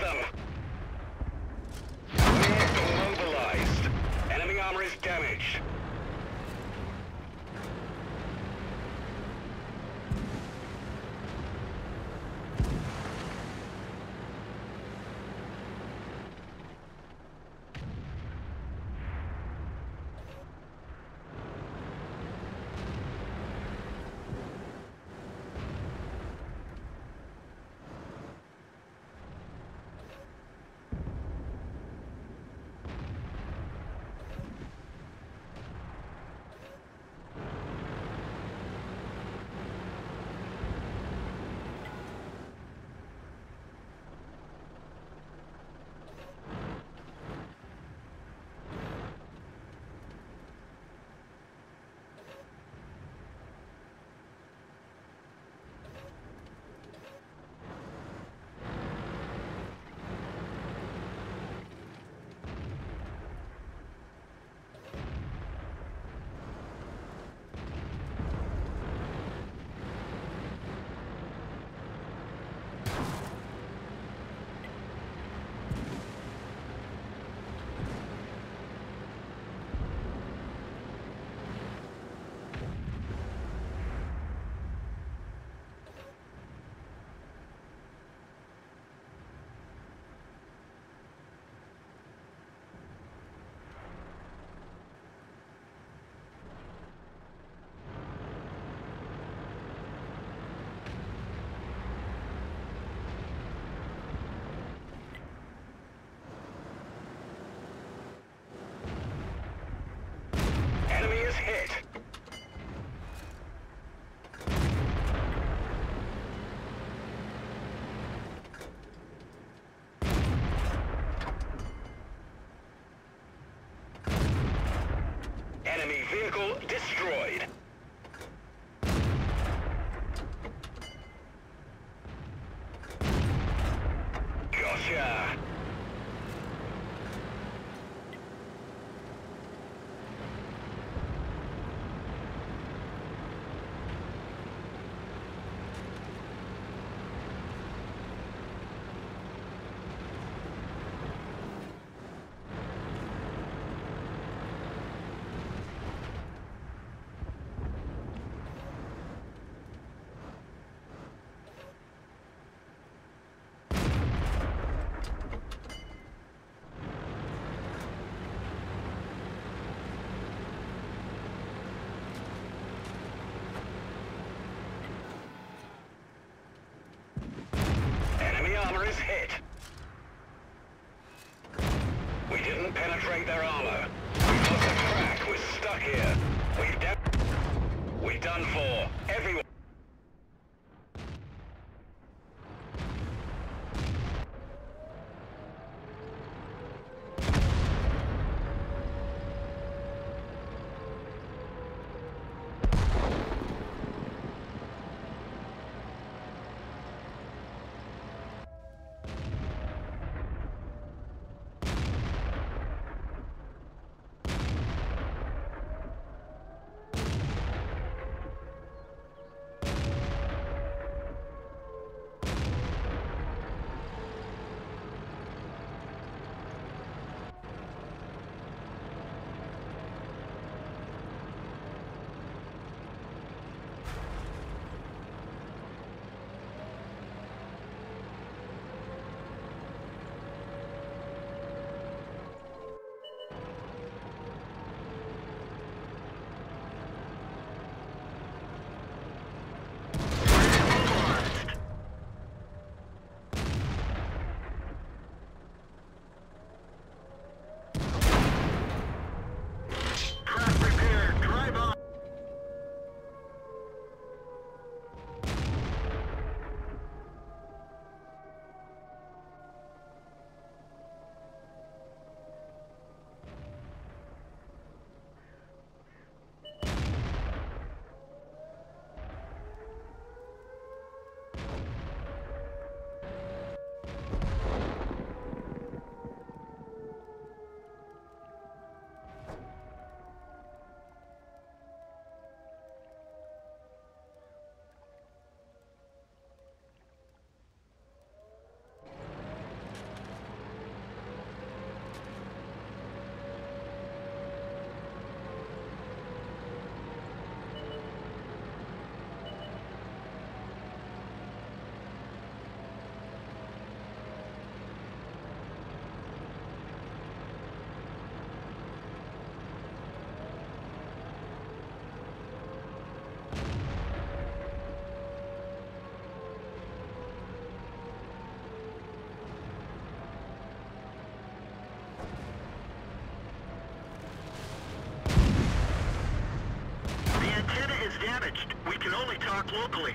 them! We're immobilized. Enemy armor is damaged. Enemy vehicle destroyed. Here. We've done... We've done for. Everyone... damaged. We can only talk locally.